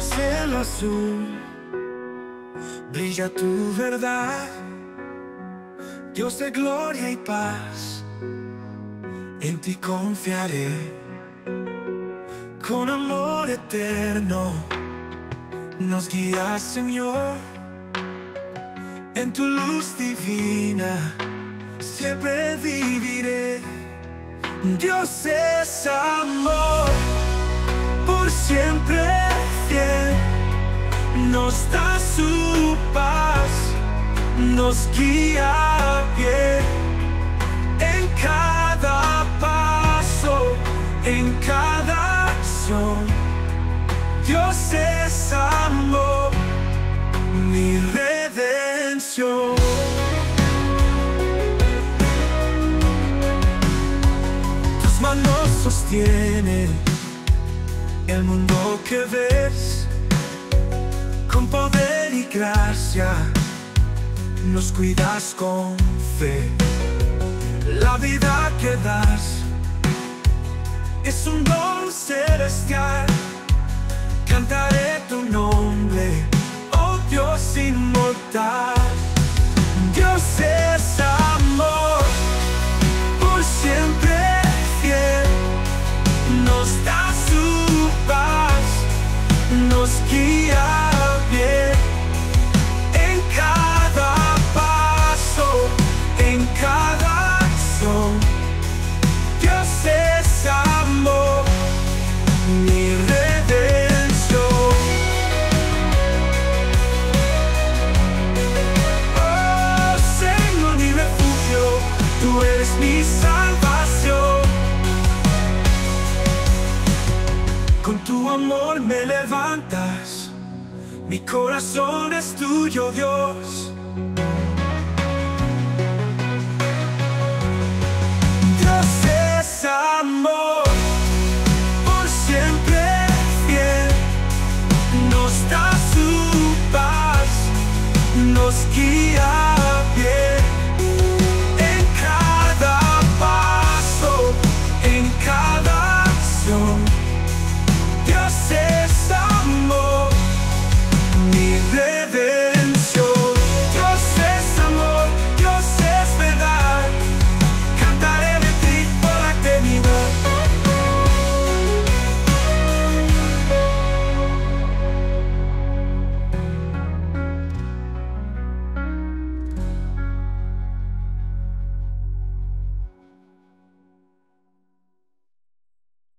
cielo azul. Brilla tu verdad, Dios de gloria y paz, en ti confiaré. Con amor eterno. Nos guías, Señor, en tu luz divina, siempre viviré. Dios es amor, por siempre nos da su paz, nos guía bien en cada paso, en cada acción. Dios es amor, mi redención. Tus manos sostienen el mundo que ves con poder y gracia. Nos cuidas con fe. La vida que das es un don celestial. Cantaré eres mi salvación. Con tu amor me levantas, mi corazón es tuyo, Dios. Dios es amor, por siempre fiel, nos da su paz, nos guía.